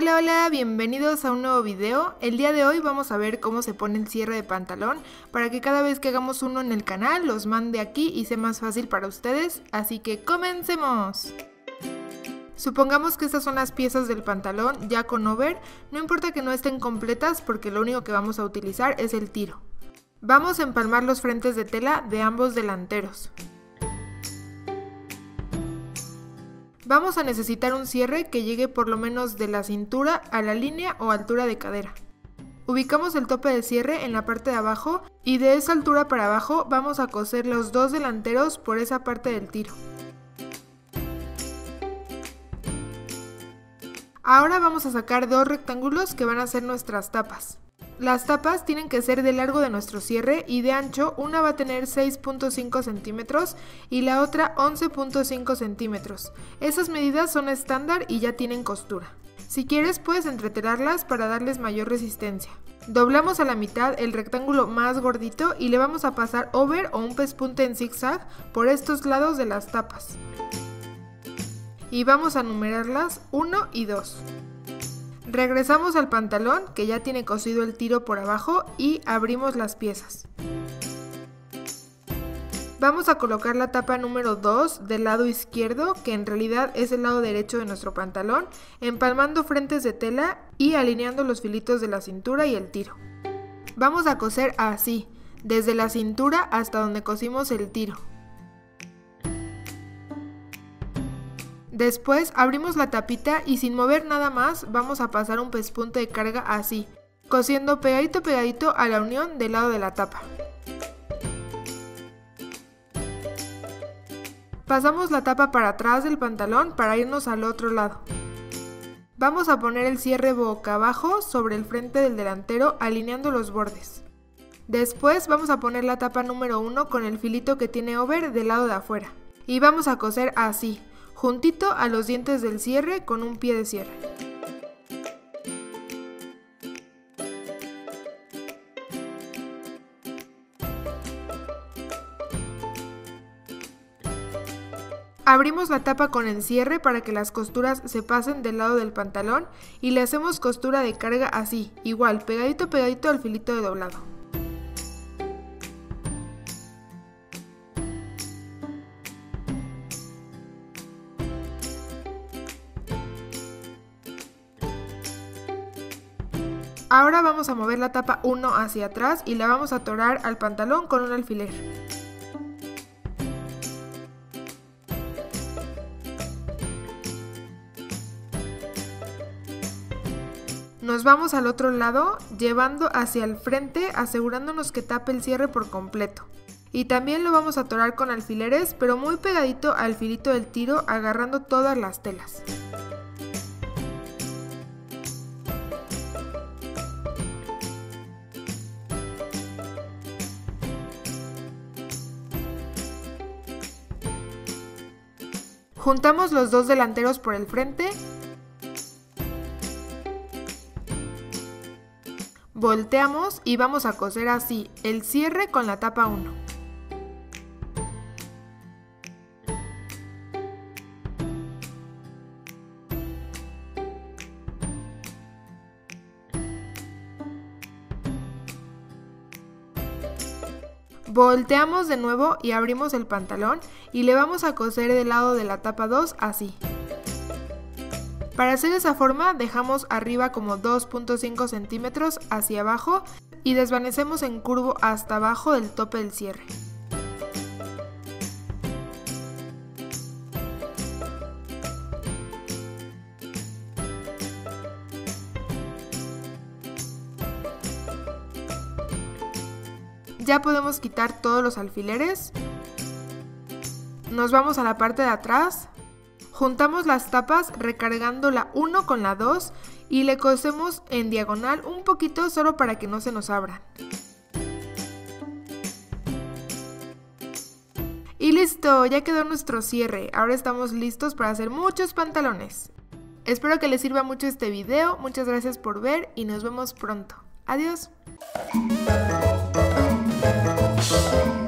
Hola, hola, bienvenidos a un nuevo video. El día de hoy vamos a ver cómo se pone el cierre de pantalón para que cada vez que hagamos uno en el canal los mande aquí y sea más fácil para ustedes. Así que comencemos. Supongamos que estas son las piezas del pantalón ya con over, no importa que no estén completas porque lo único que vamos a utilizar es el tiro. Vamos a empalmar los frentes de tela de ambos delanteros. Vamos a necesitar un cierre que llegue por lo menos de la cintura a la línea o altura de cadera. Ubicamos el tope de cierre en la parte de abajo y de esa altura para abajo vamos a coser los dos delanteros por esa parte del tiro. Ahora vamos a sacar dos rectángulos que van a ser nuestras tapas. Las tapas tienen que ser de largo de nuestro cierre y de ancho una va a tener 6.5 centímetros y la otra 11.5 centímetros. Esas medidas son estándar y ya tienen costura. Si quieres puedes entretelarlas para darles mayor resistencia. Doblamos a la mitad el rectángulo más gordito y le vamos a pasar over o un pespunte en zigzag por estos lados de las tapas. Y vamos a numerarlas 1 y 2. Regresamos al pantalón que ya tiene cosido el tiro por abajo y abrimos las piezas. Vamos a colocar la tapa número 2 del lado izquierdo, que en realidad es el lado derecho de nuestro pantalón, empalmando frentes de tela y alineando los filitos de la cintura y el tiro. Vamos a coser así, desde la cintura hasta donde cosimos el tiro. Después abrimos la tapita y sin mover nada más vamos a pasar un pespunte de carga así, cosiendo pegadito pegadito a la unión del lado de la tapa. Pasamos la tapa para atrás del pantalón para irnos al otro lado. Vamos a poner el cierre boca abajo sobre el frente del delantero alineando los bordes. Después vamos a poner la tapa número 1 con el filito que tiene over del lado de afuera. Y vamos a coser así, juntito a los dientes del cierre con un pie de cierre. Abrimos la tapa con el cierre para que las costuras se pasen del lado del pantalón y le hacemos costura de carga así, igual, pegadito pegadito al filito de doblado. Ahora vamos a mover la tapa 1 hacia atrás y la vamos a atorar al pantalón con un alfiler. Nos vamos al otro lado, llevando hacia el frente, asegurándonos que tape el cierre por completo. Y también lo vamos a atorar con alfileres, pero muy pegadito al filito del tiro, agarrando todas las telas. Juntamos los dos delanteros por el frente. Volteamos y vamos a coser así el cierre con la tapa 1. Volteamos de nuevo y abrimos el pantalón y le vamos a coser del lado de la tapa 2 así. Para hacer esa forma dejamos arriba como 2.5 centímetros hacia abajo y desvanecemos en curvo hasta abajo del tope del cierre. Ya podemos quitar todos los alfileres. Nos vamos a la parte de atrás. Juntamos las tapas recargando la 1 con la 2 y le cosemos en diagonal un poquito solo para que no se nos abran. Y listo, ya quedó nuestro cierre. Ahora estamos listos para hacer muchos pantalones. Espero que les sirva mucho este video. Muchas gracias por ver y nos vemos pronto. Adiós. Thank you.